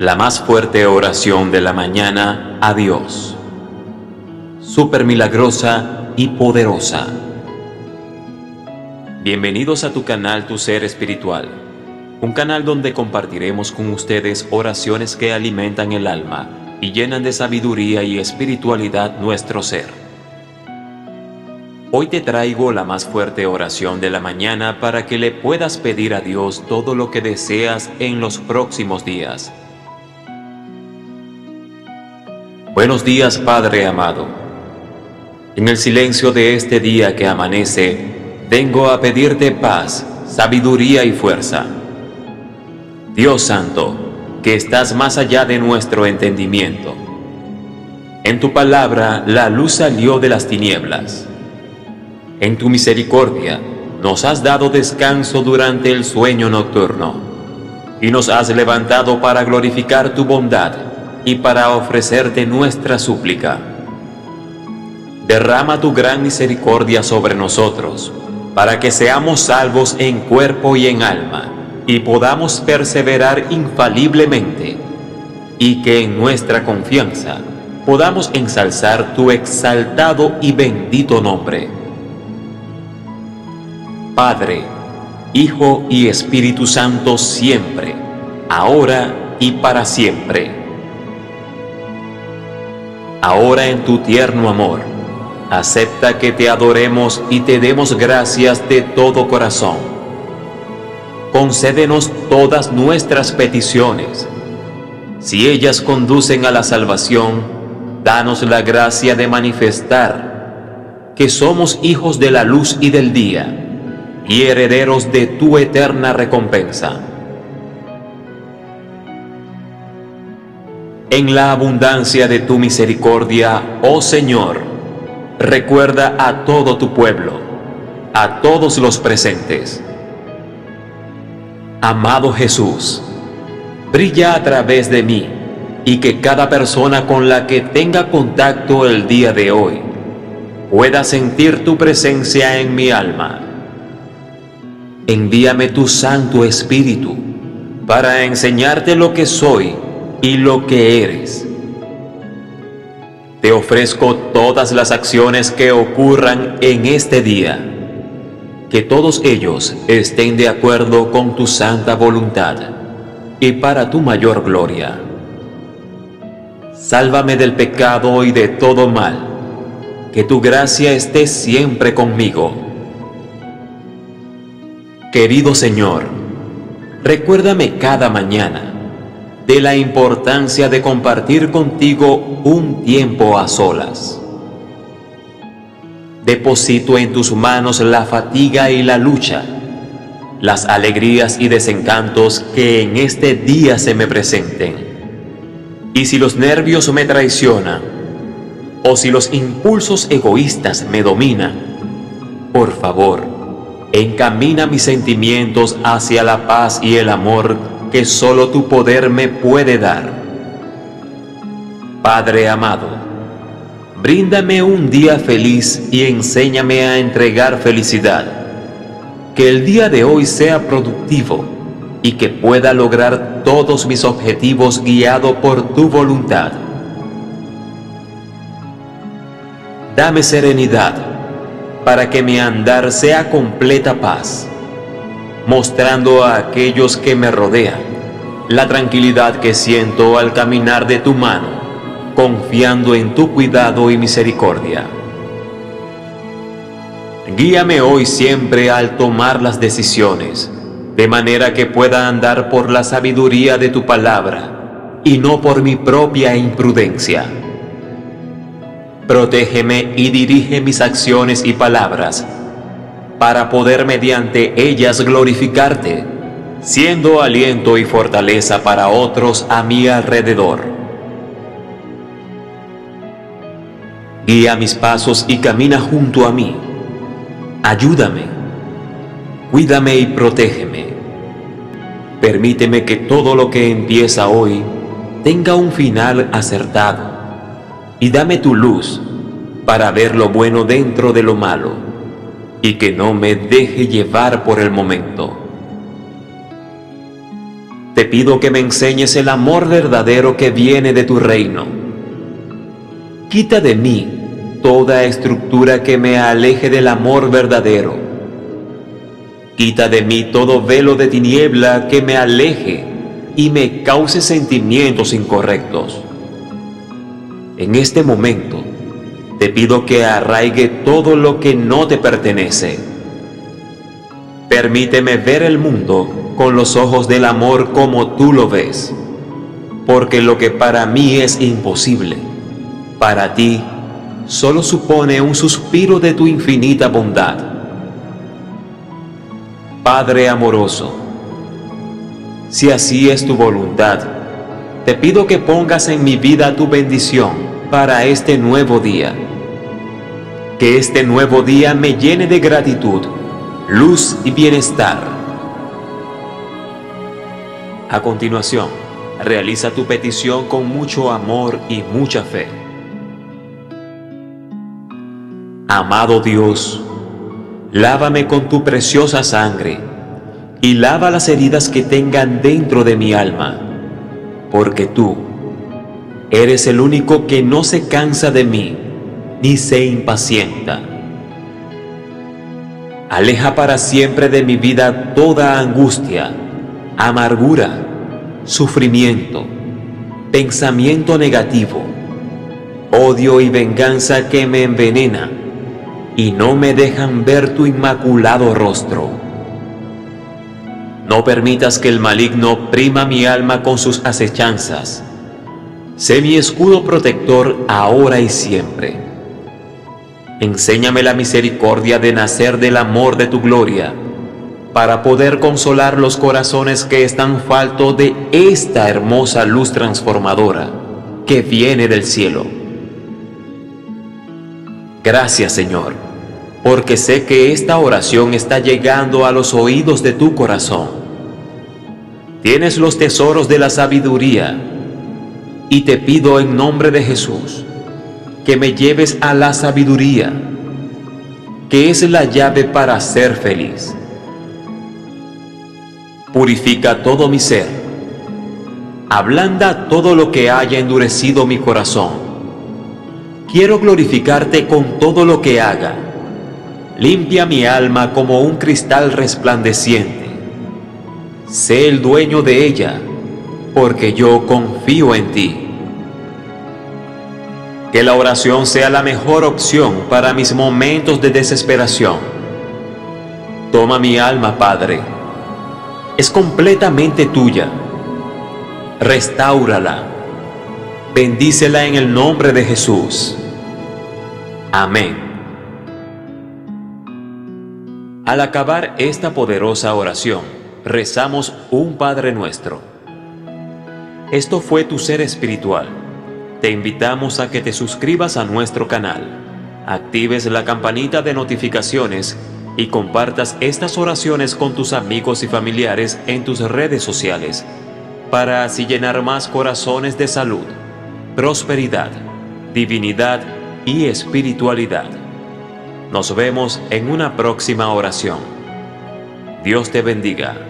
la más fuerte oración de la mañana a Dios. Super milagrosa y poderosa. Bienvenidos a tu canal Tu Ser Espiritual, un canal donde compartiremos con ustedes oraciones que alimentan el alma y llenan de sabiduría y espiritualidad nuestro ser. Hoy te traigo la más fuerte oración de la mañana para que le puedas pedir a Dios todo lo que deseas en los próximos días. Buenos días Padre amado. En el silencio de este día que amanece, vengo a pedirte paz, sabiduría y fuerza. Dios Santo, que estás más allá de nuestro entendimiento. En tu palabra la luz salió de las tinieblas. En tu misericordia nos has dado descanso durante el sueño nocturno y nos has levantado para glorificar tu bondad y para ofrecerte nuestra súplica. Derrama tu gran misericordia sobre nosotros, para que seamos salvos en cuerpo y en alma, y podamos perseverar infaliblemente, y que en nuestra confianza podamos ensalzar tu exaltado y bendito nombre. Padre, Hijo y Espíritu Santo siempre, ahora y para siempre ahora en tu tierno amor, acepta que te adoremos y te demos gracias de todo corazón. Concédenos todas nuestras peticiones. Si ellas conducen a la salvación, danos la gracia de manifestar que somos hijos de la luz y del día y herederos de tu eterna recompensa. En la abundancia de tu misericordia, oh Señor, recuerda a todo tu pueblo, a todos los presentes. Amado Jesús, brilla a través de mí y que cada persona con la que tenga contacto el día de hoy pueda sentir tu presencia en mi alma. Envíame tu Santo Espíritu para enseñarte lo que soy y lo que eres. Te ofrezco todas las acciones que ocurran en este día, que todos ellos estén de acuerdo con tu santa voluntad y para tu mayor gloria. Sálvame del pecado y de todo mal, que tu gracia esté siempre conmigo. Querido Señor, recuérdame cada mañana de la importancia de compartir contigo un tiempo a solas. Deposito en tus manos la fatiga y la lucha, las alegrías y desencantos que en este día se me presenten. Y si los nervios me traicionan, o si los impulsos egoístas me dominan, por favor, encamina mis sentimientos hacia la paz y el amor que solo tu poder me puede dar. Padre amado, bríndame un día feliz y enséñame a entregar felicidad. Que el día de hoy sea productivo y que pueda lograr todos mis objetivos guiado por tu voluntad. Dame serenidad para que mi andar sea completa paz mostrando a aquellos que me rodean la tranquilidad que siento al caminar de tu mano, confiando en tu cuidado y misericordia. Guíame hoy siempre al tomar las decisiones, de manera que pueda andar por la sabiduría de tu palabra y no por mi propia imprudencia. Protégeme y dirige mis acciones y palabras para poder mediante ellas glorificarte, siendo aliento y fortaleza para otros a mi alrededor. Guía mis pasos y camina junto a mí. Ayúdame, cuídame y protégeme. Permíteme que todo lo que empieza hoy tenga un final acertado y dame tu luz para ver lo bueno dentro de lo malo y que no me deje llevar por el momento. Te pido que me enseñes el amor verdadero que viene de tu reino. Quita de mí toda estructura que me aleje del amor verdadero. Quita de mí todo velo de tiniebla que me aleje y me cause sentimientos incorrectos. En este momento, te pido que arraigue todo lo que no te pertenece. Permíteme ver el mundo con los ojos del amor como tú lo ves, porque lo que para mí es imposible, para ti solo supone un suspiro de tu infinita bondad. Padre amoroso, si así es tu voluntad, te pido que pongas en mi vida tu bendición para este nuevo día. Que este nuevo día me llene de gratitud, luz y bienestar. A continuación, realiza tu petición con mucho amor y mucha fe. Amado Dios, lávame con tu preciosa sangre y lava las heridas que tengan dentro de mi alma, porque tú eres el único que no se cansa de mí ni se impacienta. Aleja para siempre de mi vida toda angustia, amargura, sufrimiento, pensamiento negativo, odio y venganza que me envenena y no me dejan ver tu inmaculado rostro. No permitas que el maligno prima mi alma con sus acechanzas. Sé mi escudo protector ahora y siempre. Enséñame la misericordia de nacer del amor de tu gloria, para poder consolar los corazones que están faltos de esta hermosa luz transformadora que viene del cielo. Gracias Señor porque sé que esta oración está llegando a los oídos de tu corazón. Tienes los tesoros de la sabiduría y te pido en nombre de Jesús que me lleves a la sabiduría, que es la llave para ser feliz. Purifica todo mi ser, ablanda todo lo que haya endurecido mi corazón. Quiero glorificarte con todo lo que haga limpia mi alma como un cristal resplandeciente. Sé el dueño de ella, porque yo confío en ti. Que la oración sea la mejor opción para mis momentos de desesperación. Toma mi alma, Padre. Es completamente tuya. Restáurala. Bendícela en el nombre de Jesús. Amén. Al acabar esta poderosa oración, rezamos un Padre nuestro. Esto fue tu ser espiritual. Te invitamos a que te suscribas a nuestro canal, actives la campanita de notificaciones y compartas estas oraciones con tus amigos y familiares en tus redes sociales, para así llenar más corazones de salud, prosperidad, divinidad y espiritualidad. Nos vemos en una próxima oración. Dios te bendiga.